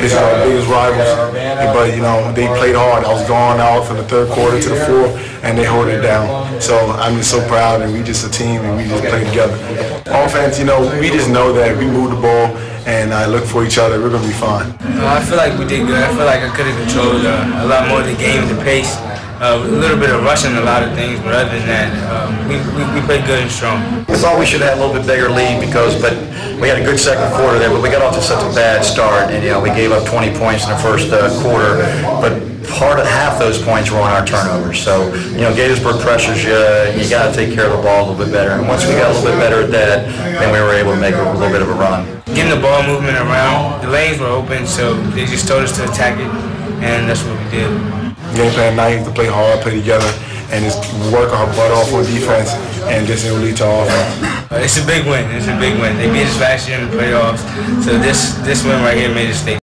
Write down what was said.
it's our biggest rivals. But you know, they played hard. I was gone out from the third quarter to the fourth, and they held it down. So I'm just so proud, and we just a team, and we just play together. Offense, you know, we just know that we move the ball and I look for each other. We're gonna be fine. Uh, I feel like we did good. I feel like I could have controlled uh, a lot more of the game, the pace. Uh, a little bit of rushing a lot of things, but other than that, um, we, we, we played good and strong. I thought we should have had a little bit bigger lead because, but we had a good second quarter there, but we got off to such a bad start, and you know we gave up 20 points in the first uh, quarter, but part of half those points were on our turnovers. So you know Gaithersburg pressures you, you got to take care of the ball a little bit better, and once we got a little bit better at that, then we were able to make a little bit of a run. Getting the ball movement around, the lanes were open, so they just told us to attack it, and that's what we did. Game plan night to play hard, play together, and just work our butt off on defense, and this will lead to offense. It's a big win. It's a big win. They beat us last year in the playoffs, so this this win right here made us stay.